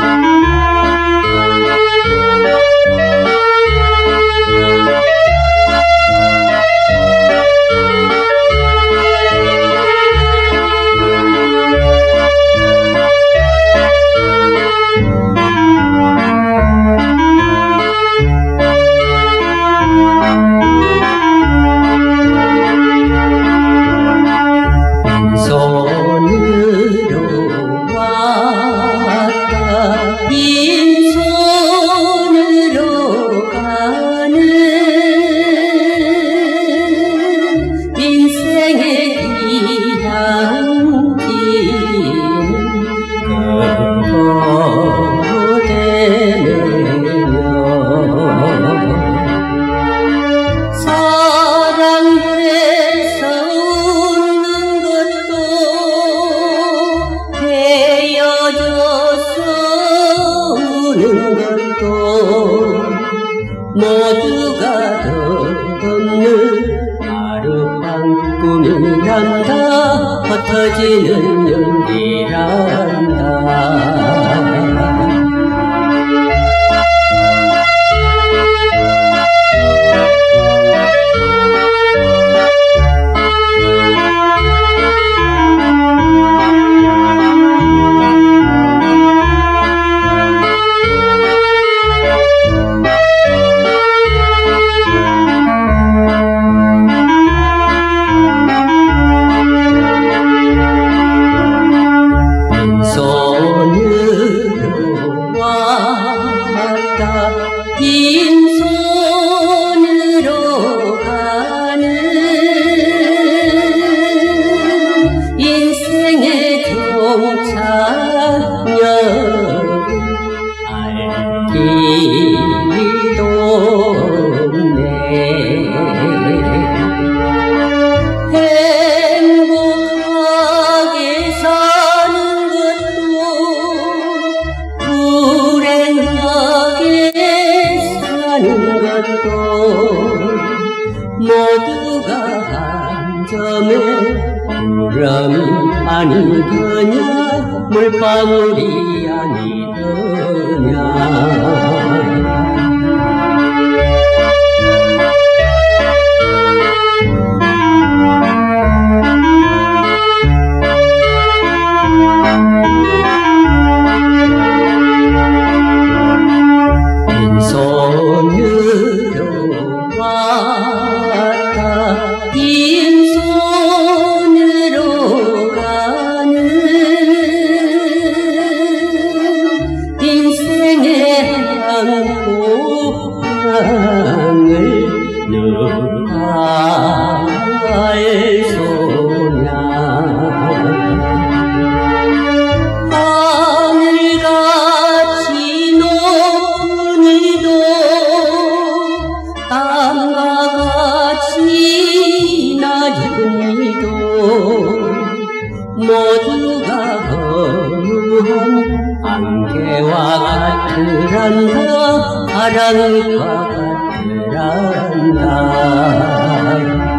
Música 모두가 덧없는 하룻밤 꿈이란다 흩어지는 연기란 왔다 모두가 한 점의 구름이 아니더냐 물방울이 아니더냐 항공항을 누가 알소냐 하늘같이 높은 이도 땅과 같이 낮은 이도 모두가 허무한 안개와 같으란다 Karanlık karanlık